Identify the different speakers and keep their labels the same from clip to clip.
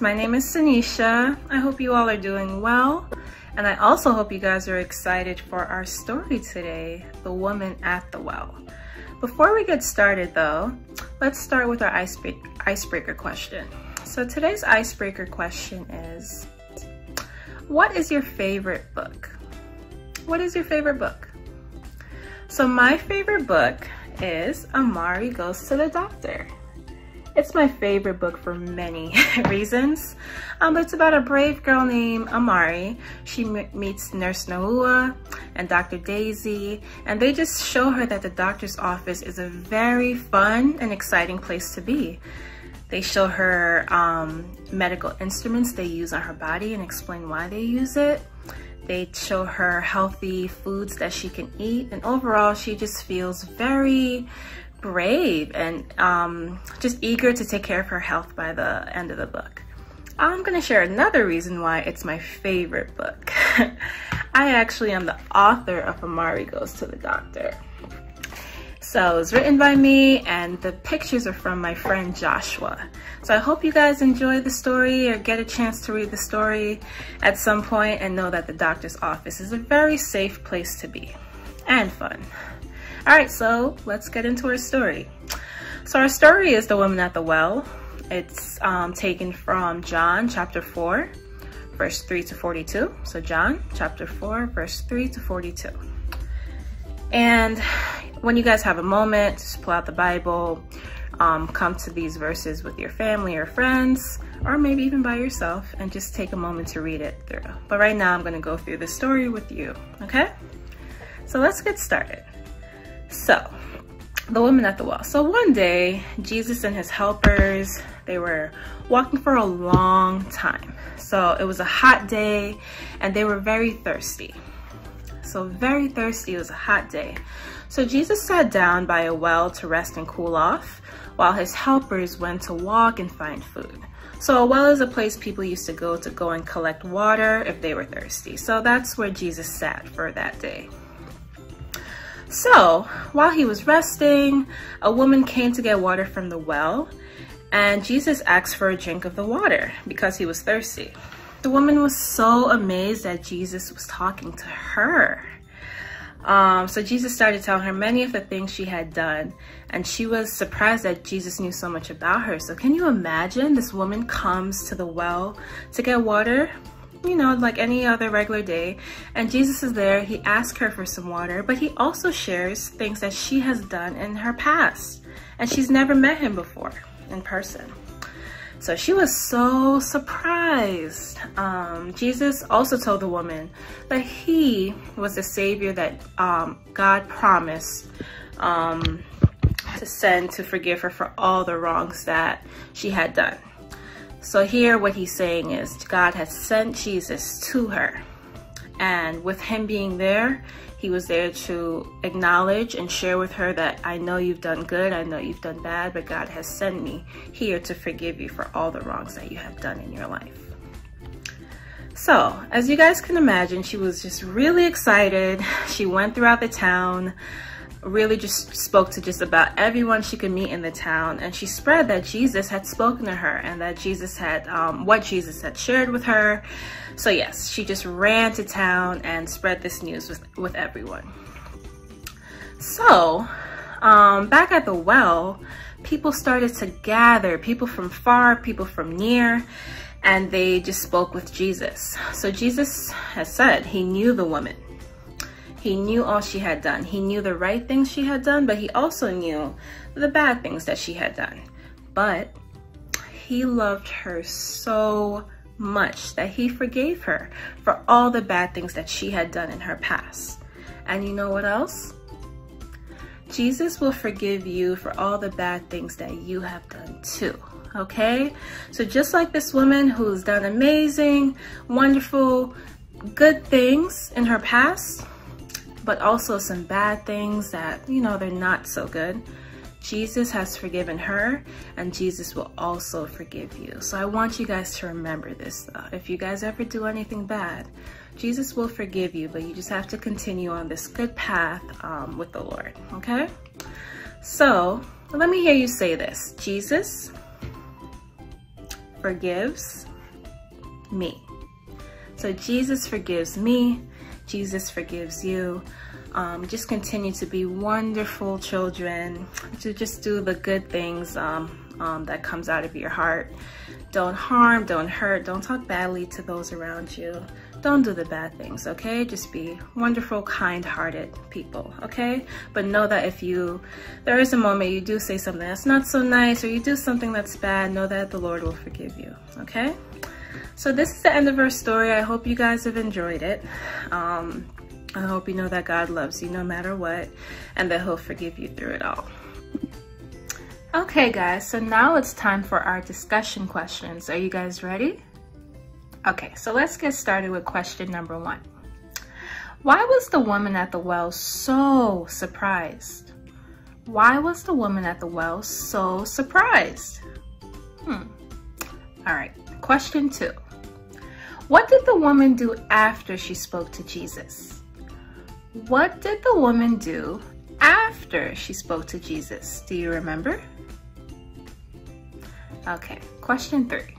Speaker 1: My name is Saneisha. I hope you all are doing well. And I also hope you guys are excited for our story today, The Woman at the Well. Before we get started though, let's start with our icebreaker question. So today's icebreaker question is, what is your favorite book? What is your favorite book? So my favorite book is Amari Goes to the Doctor. It's my favorite book for many reasons. Um, but it's about a brave girl named Amari. She meets Nurse Nahua and Dr. Daisy, and they just show her that the doctor's office is a very fun and exciting place to be. They show her um, medical instruments they use on her body and explain why they use it. They show her healthy foods that she can eat. And overall, she just feels very brave and um, just eager to take care of her health by the end of the book. I'm gonna share another reason why it's my favorite book. I actually am the author of Amari Goes to the Doctor. So it was written by me and the pictures are from my friend Joshua. So I hope you guys enjoy the story or get a chance to read the story at some point and know that the doctor's office is a very safe place to be and fun. All right, so let's get into our story. So our story is The Woman at the Well. It's um, taken from John chapter 4, verse 3 to 42. So John chapter 4, verse 3 to 42. And when you guys have a moment, just pull out the Bible, um, come to these verses with your family or friends, or maybe even by yourself, and just take a moment to read it through. But right now I'm gonna go through the story with you, okay? So let's get started. So, the woman at the well. So one day, Jesus and his helpers, they were walking for a long time. So it was a hot day and they were very thirsty. So very thirsty, it was a hot day. So Jesus sat down by a well to rest and cool off while his helpers went to walk and find food. So a well is a place people used to go to go and collect water if they were thirsty. So that's where Jesus sat for that day. So while he was resting, a woman came to get water from the well, and Jesus asked for a drink of the water because he was thirsty. The woman was so amazed that Jesus was talking to her. Um, so Jesus started telling her many of the things she had done, and she was surprised that Jesus knew so much about her. So can you imagine this woman comes to the well to get water you know, like any other regular day. And Jesus is there. He asks her for some water, but he also shares things that she has done in her past. And she's never met him before in person. So she was so surprised. Um, Jesus also told the woman that he was the savior that um, God promised um, to send to forgive her for all the wrongs that she had done. So here what he's saying is God has sent Jesus to her. And with him being there, he was there to acknowledge and share with her that I know you've done good, I know you've done bad, but God has sent me here to forgive you for all the wrongs that you have done in your life. So, as you guys can imagine, she was just really excited. She went throughout the town really just spoke to just about everyone she could meet in the town. And she spread that jesus had spoken to her and that jesus had um, what jesus had shared with her. So yes she just ran to town and spread this news with, with everyone. So um, back at the well people started to gather people from far people from near and they just spoke with jesus. So jesus has said he knew the woman he knew all she had done. He knew the right things she had done, but he also knew the bad things that she had done. But he loved her so much that he forgave her for all the bad things that she had done in her past. And you know what else? Jesus will forgive you for all the bad things that you have done too. Okay? So just like this woman who's done amazing, wonderful, good things in her past, but also some bad things that, you know, they're not so good. Jesus has forgiven her and Jesus will also forgive you. So I want you guys to remember this though. If you guys ever do anything bad, Jesus will forgive you, but you just have to continue on this good path um, with the Lord, okay? So let me hear you say this. Jesus, forgives me. So Jesus forgives me, Jesus forgives you. Um, just continue to be wonderful children, to just do the good things um, um, that comes out of your heart. Don't harm, don't hurt, don't talk badly to those around you. Don't do the bad things, okay? Just be wonderful, kind-hearted people, okay? But know that if you, there is a moment you do say something that's not so nice or you do something that's bad, know that the Lord will forgive you, okay? So this is the end of our story. I hope you guys have enjoyed it. Um, I hope you know that God loves you no matter what and that he'll forgive you through it all. Okay guys, so now it's time for our discussion questions. Are you guys ready? Okay, so let's get started with question number one. Why was the woman at the well so surprised? Why was the woman at the well so surprised? Hmm. All right, question two. What did the woman do after she spoke to Jesus? What did the woman do after she spoke to Jesus? Do you remember? Okay, question three.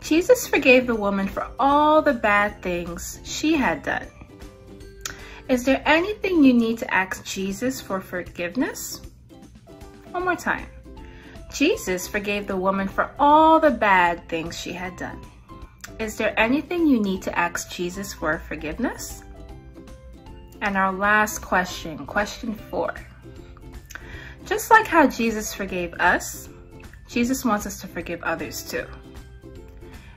Speaker 1: Jesus forgave the woman for all the bad things she had done. Is there anything you need to ask Jesus for forgiveness? One more time. Jesus forgave the woman for all the bad things she had done. Is there anything you need to ask Jesus for forgiveness? And our last question, question four. Just like how Jesus forgave us, Jesus wants us to forgive others too.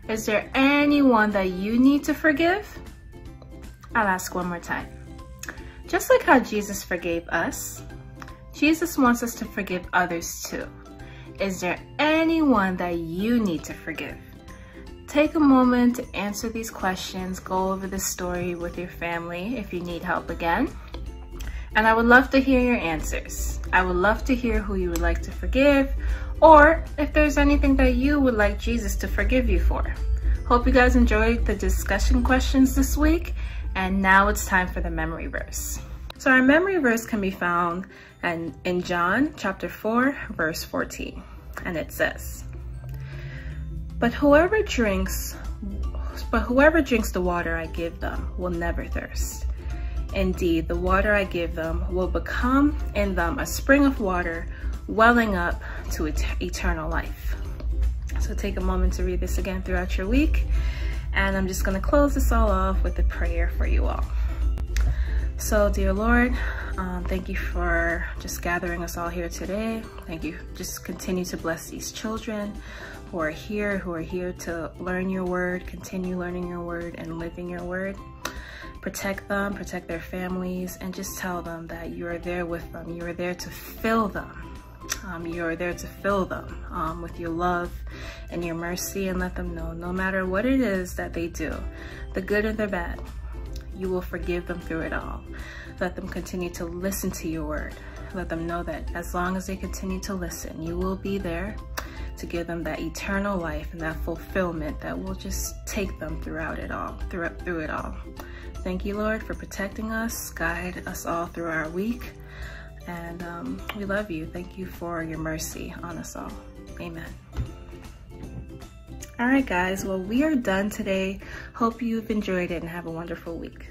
Speaker 1: Is there anyone that you need to forgive? I'll ask one more time. Just like how Jesus forgave us, Jesus wants us to forgive others too. Is there anyone that you need to forgive? Take a moment to answer these questions. Go over the story with your family if you need help again. And I would love to hear your answers. I would love to hear who you would like to forgive or if there's anything that you would like Jesus to forgive you for. Hope you guys enjoyed the discussion questions this week. And now it's time for the memory verse. So our memory verse can be found in, in John chapter 4, verse 14. And it says, but whoever drinks, but whoever drinks the water I give them will never thirst. Indeed, the water I give them will become in them a spring of water welling up to et eternal life. So take a moment to read this again throughout your week. And I'm just gonna close this all off with a prayer for you all. So dear Lord, um, thank you for just gathering us all here today. Thank you. Just continue to bless these children who are here, who are here to learn your word, continue learning your word and living your word. Protect them, protect their families, and just tell them that you are there with them. You are there to fill them. Um, you are there to fill them um, with your love and your mercy and let them know no matter what it is that they do, the good or the bad, you will forgive them through it all. Let them continue to listen to your word. Let them know that as long as they continue to listen, you will be there to give them that eternal life and that fulfillment that will just take them throughout it all, through, through it all. Thank you, Lord, for protecting us, guide us all through our week. And um, we love you. Thank you for your mercy on us all. Amen. All right, guys. Well, we are done today. Hope you've enjoyed it and have a wonderful week.